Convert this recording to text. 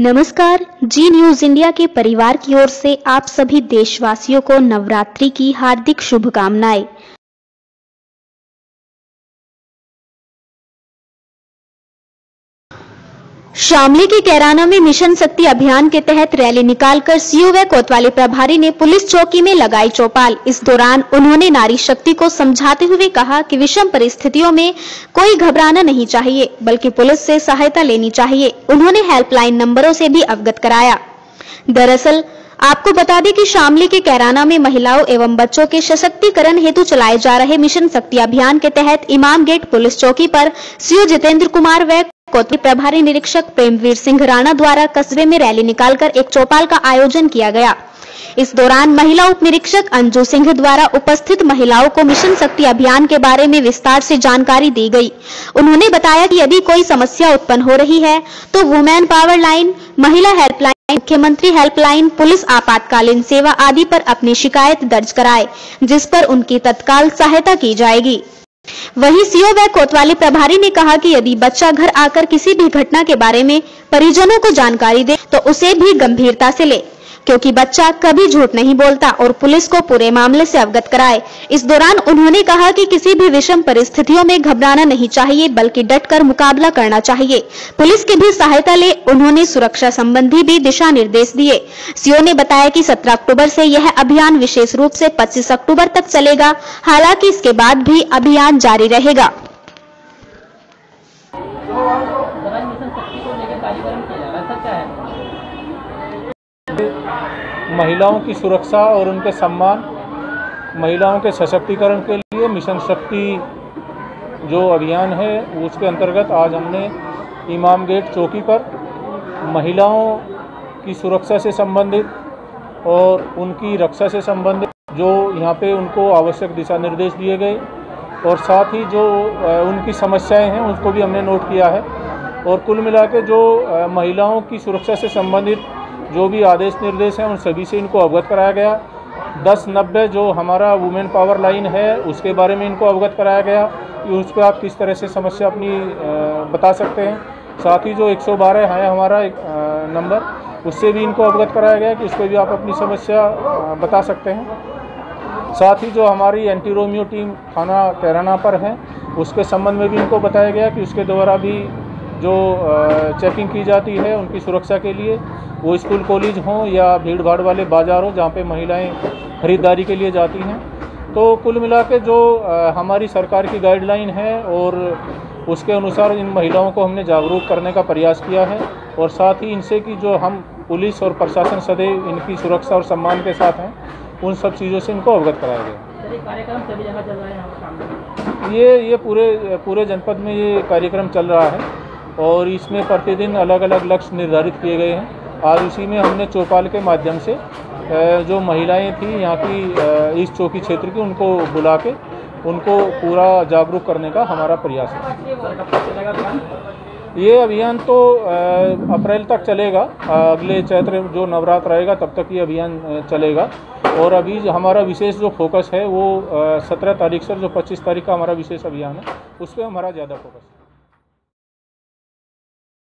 नमस्कार, जी news India के परिवार की ओर से आप सभी देशवासियों को नवरात्रि की हार्दिक शुभकामनाएँ। शामली के कैराना में मिशन शक्ति अभियान के तहत रैली निकालकर सीओ व कोतवाली प्रभारी ने पुलिस चौकी में लगाई चौपाल। इस दौरान उन्होंने नारी शक्ति को समझाते हुए कहा कि विषम परिस्थितियों में कोई घबराना नहीं चाहिए, बल्कि पुलिस से सहायता लेनी चाहिए। उन्होंने हेल्पलाइन नंबरों से भी अवगत कराया। दरअसल, आपको बता दें कि शामली के कैराना में महिलाओं एवं बच्चों के सशक्तिकरण हेतु चलाए जा रहे मिशन शक्ति अभियान के तहत इमाम गेट पुलिस चौकी पर सीओ जितेंद्र कुमार व कोतवाली प्रभारी निरीक्षक प्रेमवीर सिंह राणा द्वारा कस्बे में रैली निकालकर एक चौपाल का आयोजन किया गया। इस दौरान महिला उप निरीक्षक अंजू सिंह द्वारा उपस्थित महिलाओं को मिशन शक्ति अभियान के बारे में विस्तार से जानकारी दी गई। उन्होंने बताया कि यदि कोई समस्या उत्पन्न हो रही है तो वुमेन पावर लाइन, महिला हेल्पलाइन, मुख्यमंत्री हेल्पलाइन, पुलिस आपातकालीन सेवा आदि पर अपनी शिकायत दर्ज कराए, जिस पर उनकी तत्काल सहायता की जाएगी। वहीं सीओ व कोतवाली प्रभारी ने कहा कि यदि बच्चा घर आकर किसी भी घटना के बारे में परिजनों को जानकारी दे तो उसे भी गंभीरता से ले। क्योंकि बच्चा कभी झूठ नहीं बोलता और पुलिस को पूरे मामले से अवगत कराए। इस दौरान उन्होंने कहा कि किसी भी विषम परिस्थितियों में घबराना नहीं चाहिए, बल्कि डटकर मुकाबला करना चाहिए। पुलिस की भी सहायता ले, उन्होंने सुरक्षा संबंधी भी दिशा निर्देश दिए। सीओ ने बताया कि 17 अक्टूबर से यह अभियान विशेष रूप से 25 अक्टूबर तक चलेगा। हालाँकि इसके बाद भी अभियान जारी रहेगा। महिलाओं की सुरक्षा और उनके सम्मान, महिलाओं के सशक्तिकरण के लिए मिशन शक्ति जो अभियान है, उसके अंतर्गत आज हमने इमाम गेट चौकी पर महिलाओं की सुरक्षा से संबंधित और उनकी रक्षा से संबंधित जो यहाँ पे उनको आवश्यक दिशा निर्देश दिए गए और साथ ही जो उनकी समस्याएँ हैं, उसको भी हमने नोट किया है। और कुल मिला के जो महिलाओं की सुरक्षा से संबंधित जो भी आदेश निर्देश हैं उन सभी से इनको अवगत कराया गया। दस नब्बे जो हमारा वुमेन पावर लाइन है उसके बारे में इनको अवगत कराया गया कि उस पर आप किस तरह से समस्या अपनी बता सकते हैं। साथ ही जो 112 है हमारा एक, नंबर उससे भी इनको अवगत कराया गया कि उस पर भी आप अपनी समस्या बता सकते हैं। साथ ही जो हमारी एंटी रोमियो टीम थाना कैराना पर है उसके संबंध में भी इनको बताया गया कि उसके द्वारा भी जो चेकिंग की जाती है उनकी सुरक्षा के लिए वो स्कूल कॉलेज हों या भीड़ भाड़ वाले बाज़ार हों जहाँ पे महिलाएँ खरीदारी के लिए जाती हैं। तो कुल मिला के जो हमारी सरकार की गाइडलाइन है और उसके अनुसार इन महिलाओं को हमने जागरूक करने का प्रयास किया है और साथ ही इनसे कि जो हम पुलिस और प्रशासन सदैव इनकी सुरक्षा और सम्मान के साथ हैं उन सब चीज़ों से इनको अवगत कराया गया। पर ये ये पूरे पूरे जनपद में ये कार्यक्रम चल रहा है। और इसमें प्रतिदिन अलग अलग लक्ष्य निर्धारित किए गए हैं। आज उसी में हमने चौपाल के माध्यम से जो महिलाएँ थी, यहाँ की इस चौकी क्षेत्र की, उनको बुला के, उनको पूरा जागरूक करने का हमारा प्रयास है। ये अभियान तो अप्रैल तक चलेगा। अगले चैत्र जो नवरात्र रहेगा तब तक ये अभियान चलेगा। और अभी हमारा विशेष जो फोकस है, वो सत्रह तारीख से जो पच्चीस तारीख का हमारा विशेष अभियान है, उस पर हमारा ज़्यादा फोकस है।